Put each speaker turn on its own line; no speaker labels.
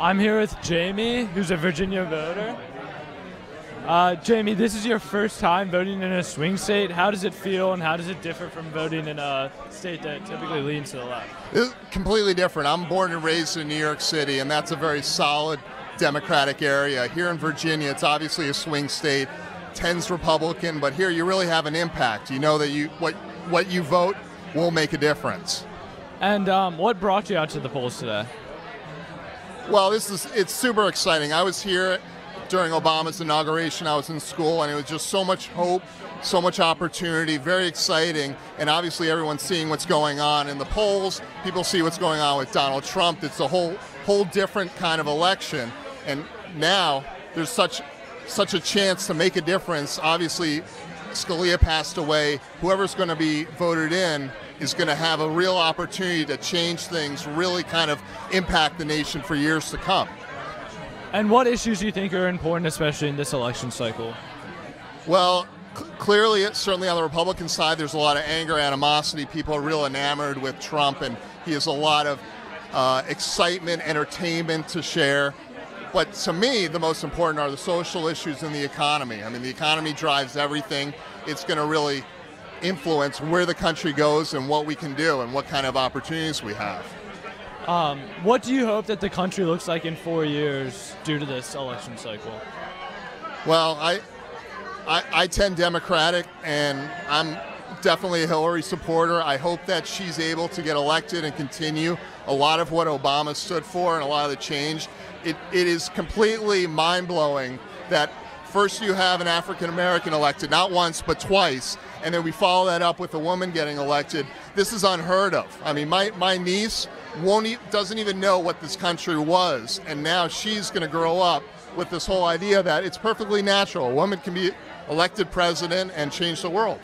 I'm here with Jaime, who's a Virginia voter. Uh, Jaime, this is your first time voting in a swing state. How does it feel, and how does it differ from voting in a state that typically leans to the left?
It's completely different. I'm born and raised in New York City, and that's a very solid Democratic area. Here in Virginia, it's obviously a swing state, tends Republican, but here you really have an impact. You know that you what what you vote will make a difference.
And um, what brought you out to the polls today?
Well, this is it's super exciting. I was here during Obama's inauguration. I was in school, and it was just so much hope, so much opportunity, very exciting. And obviously, everyone's seeing what's going on in the polls. People see what's going on with Donald Trump. It's a whole whole different kind of election. And now there's such such a chance to make a difference. Obviously, Scalia passed away. Whoever's going to be voted in is going to have a real opportunity to change things, really kind of impact the nation for years to come.
And what issues do you think are important, especially in this election cycle?
Well, cl- clearly, certainly on the Republican side, there's a lot of anger, animosity. People are real enamored with Trump, and he has a lot of uh, excitement, entertainment to share. But to me, the most important are the social issues and the economy. I mean, the economy drives everything. It's going to really influence where the country goes and what we can do and what kind of opportunities we have.
Um, what do you hope that the country looks like in four years due to this election cycle?
Well, I, I, I tend Democratic, and I'm definitely a Hillary supporter. I hope that she's able to get elected and continue a lot of what Obama stood for and a lot of the change. It, it is completely mind blowing that first you have an African American elected, not once, but twice, and then we follow that up with a woman getting elected. This is unheard of. I mean, my, my niece won't e- doesn't even know what this country was, and now she's going to grow up with this whole idea that it's perfectly natural. A woman can be elected president and change the world.